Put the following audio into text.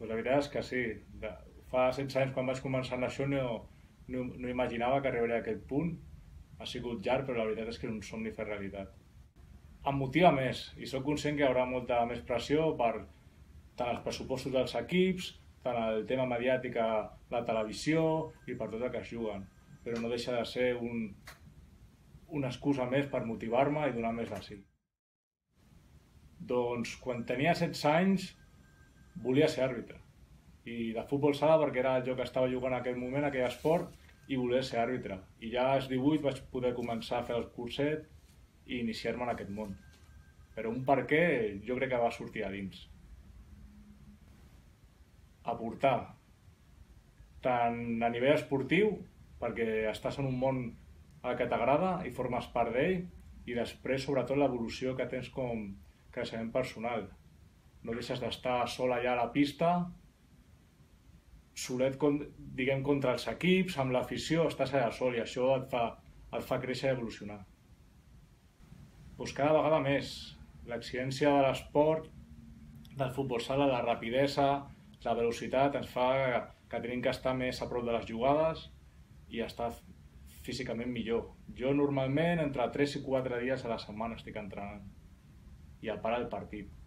Pues la veritat és que sí. De, fa 16 anys, quan vaig començar en això, no, no, no imaginava que arribaria a aquest punt. Ha sigut llarg, però la veritat és que era un somni fer realitat. Em motiva més i sóc conscient que hi haurà molta més pressió per tant els pressupostos dels equips, tant el tema mediàtic a la televisió i per tot el que es juguen. Però no deixa de ser un, una excusa més per motivar-me i donar més de sí. Doncs quan tenia 16 anys volia ser àrbitre. I de futbol sala perquè era joc que estava jugant en aquell moment, aquell esport, i volia ser àrbitre. I ja als 18 vaig poder començar a fer el curset i iniciar-me en aquest món. Però un per què jo crec que va sortir a dins. Aportar tant a nivell esportiu, perquè estàs en un món el que t'agrada i formes part d'ell, i després, sobretot, l'evolució que tens com creixement personal. No deixes d'estar sol allà a la pista, solet, diguem, contra els equips, amb l'afició, estàs allà sol i això et fa, et fa créixer i evolucionar. Pues cada vegada més. L'exigència de l'esport, del futbol sala, la rapidesa, la velocitat, ens fa que tenim que estar més a prop de les jugades i estar físicament millor. Jo normalment entre 3 i 4 dies a la setmana estic entrenant i a parar el partit.